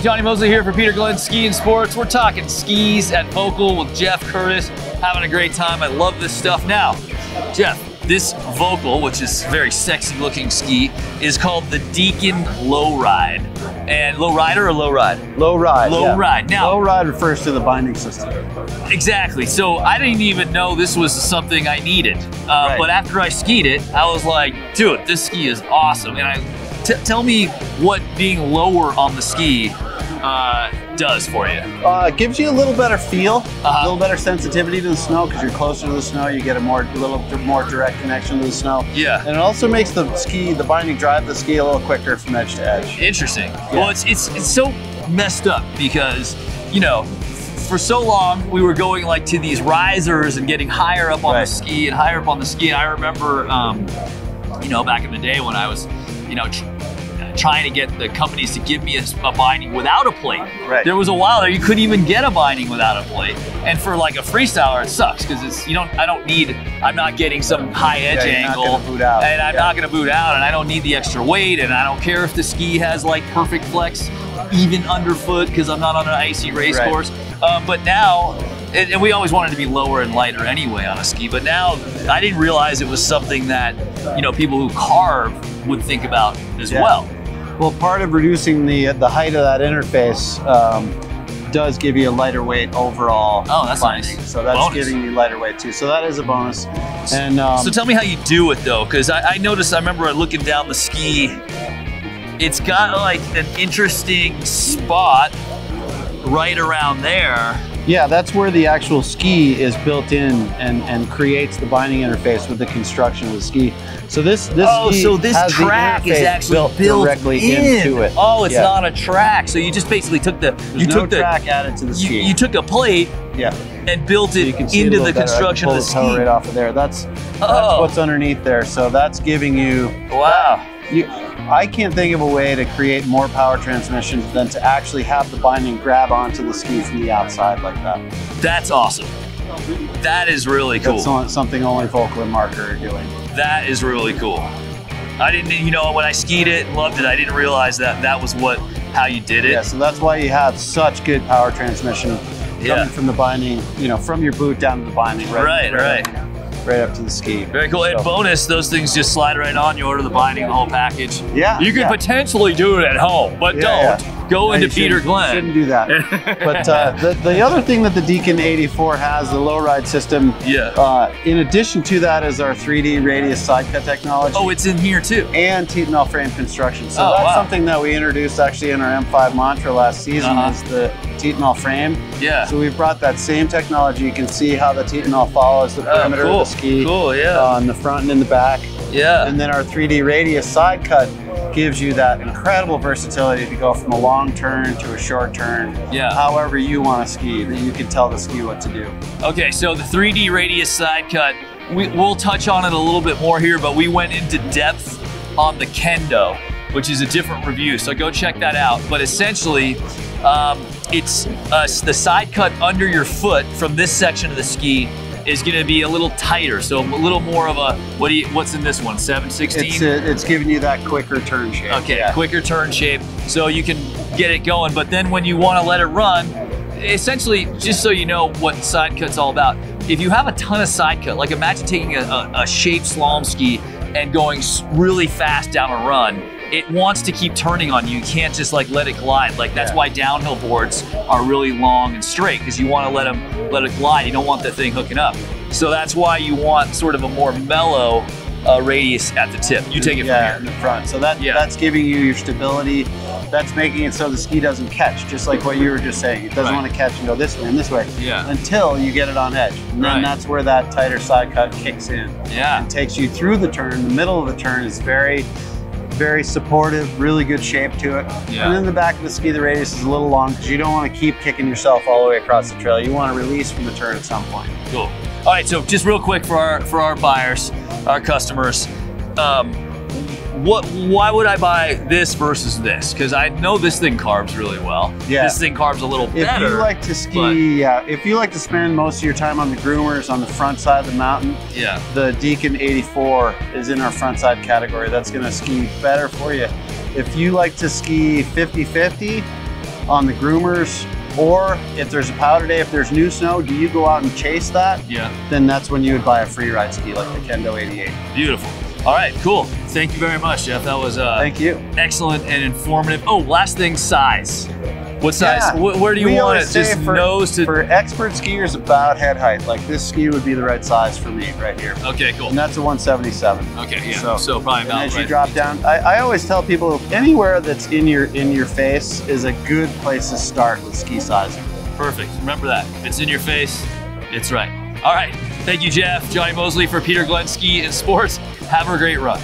Jonny Moseley here for Peter Glenn Ski and Sports. We're talking skis at Volkl with Jeff Curtis. Having a great time. I love this stuff. Now, Jeff, this Volkl, which is very sexy looking ski, is called the Deacon Low Ride. And low rider or low ride? Low ride. Low yeah. ride. Now, low ride refers to the binding system. Exactly. So I didn't even know this was something I needed. Uh, Right. But after I skied it, I was like, dude, this ski is awesome. And I t- tell me what being lower on the ski uh, does for you. Uh, it gives you a little better feel, Uh-huh. a little better sensitivity to the snow because you're closer to the snow. You get a more, little more direct connection to the snow. Yeah. And it also makes the ski, the binding drive the ski a little quicker from edge to edge. Interesting. Well, it's, it's it's so messed up because you know. For so long, we were going like to these risers and getting higher up on the ski and higher up on the ski. And I remember, um, you know, back in the day when I was, you know, trying to get the companies to give me a, a binding without a plate. Right. There was a while there you couldn't even get a binding without a plate. And for like a freestyler, it sucks because it's you don't I don't need I'm not getting some high edge Yeah, not angle gonna boot out. and I'm Yeah. not gonna boot out and I don't need the extra weight and I don't care if the ski has like perfect flex even underfoot because I'm not on an icy race Right. course. Um, but now and, and we always wanted to be lower and lighter anyway on a ski, but now I didn't realize it was something that you know people who carve would think about as Yeah. well. Well, part of reducing the the height of that interface um, does give you a lighter weight overall. Oh, that's binding. nice. So that's Bonus. giving you lighter weight too. So that is a bonus. And um, So tell me how you do it though, because I, I noticed. I remember looking down the ski. It's got like an interesting spot right around there. Yeah, that's where the actual ski is built in and, and creates the binding interface with the construction of the ski. So this this oh, so this track is actually built, built directly in. into it. Oh, it's Yeah. not a track. So you just basically took the There's you no took the track added to the ski. you took a plate yeah, and built it you it into the better. Construction of the toe ski. right off of there. That's oh. that's what's underneath there. So that's giving you Wow. you. I can't think of a way to create more power transmission than to actually have the binding grab onto the ski from the outside like that. That's awesome. That is really cool. That's something only Volkl and Marker are doing. That is really cool. I didn't, you know, when I skied it, loved it. I didn't realize that that was what how you did it. Yeah, so that's why you have such good power transmission Yeah. coming from the binding, you know, from your boot down to the binding, right? Right, right. right up to the ski. Very cool. And bonus, those things just slide right on. You order the binding, the whole package. Yeah, You could yeah. potentially do it at home, but Yeah, don't. yeah. Go No, into Peter Glenn. Shouldn't do that. but uh, the, the other thing that the Deacon 84 has, the low ride system, Yeah. uh, in addition to that is our 3D radius side cut technology. oh, it's in here too. and Titanal frame construction. So Oh, that's wow. something that we introduced actually in our M5 Mantra last season Uh-huh. is the Titanal frame. Yeah. So we've brought that same technology. You can see how the Titanal follows the Oh, perimeter cool. of the ski Cool. Yeah. on the front and in the back. yeah. And then our 3D radius side cut gives you that incredible versatility to go from a long turn to a short turn, Yeah. however you want to ski, that you can tell the ski what to do. Okay, so the 3D radius side cut, we, we'll touch on it a little bit more here, but we went into depth on the Kendo, which is a different review, so go check that out. But essentially, um, it's uh, the side cut under your foot from this section of the ski is going to be a little tighter, so a little more of a what do you, what's in this one? 716. It's, uh, it's giving you that quicker turn shape. Okay, Yeah. quicker turn shape, so you can get it going. But then when you want to let it run, essentially, just so you know what side cut's all about, if you have a ton of side cut, like imagine taking a, a, a shaped slalom ski and going really fast down a run, it wants to keep turning on you. You can't just like let it glide. Like that's Yeah. why downhill boards are really long and straight because you want to let them let it glide. You don't want that thing hooking up. So that's why you want sort of a more mellow uh, radius at the tip. You take it yeah, from in the front. So that Yeah. that's giving you your stability. That's making it so the ski doesn't catch, just like what you were just saying. It doesn't Right. want to catch and go this way and this way Yeah. until you get it on edge. And then Right. that's where that tighter side cut kicks in. Yeah. and takes you through the turn. The middle of the turn is very, very supportive, really good shape to it. Yeah. And then the back of the ski, the radius is a little long because you don't want to keep kicking yourself all the way across the trail. You want to release from the turn at some point. Cool. All right, so just real quick for our for our buyers, our customers, um, what? Why would I buy this versus this? Because I know this thing carves really well. Yeah. This thing carves a little If better. you like to ski, yeah, if you like to spend most of your time on the groomers on the front side of the mountain, yeah. the Deacon 84 is in our front side category. That's going to ski better for you. If you like to ski 50 50, on the groomers, or if there's a powder day, if there's new snow, do you go out and chase that? Yeah. Then that's when you would buy a free ride ski like the Kendo 88. Beautiful. All right, cool. Thank you very much, Jeff. That was uh, Thank you. excellent and informative. Oh, last thing, size. What size? Yeah. Wh- where do you We want it? Just for- nose to. For expert skiers, about head height. Like this ski would be the right size for me right here. okay, cool. And that's a 177. Okay, yeah. So- So, probably about as you drop down, I, I always tell people anywhere that's in your in your face is a good place to start with ski sizing. Perfect. Remember that. If it's in your face, it's right. All right. Thank you, Jeff. Jonny Moseley for Peter Glenn Ski and Sports. Have a great run.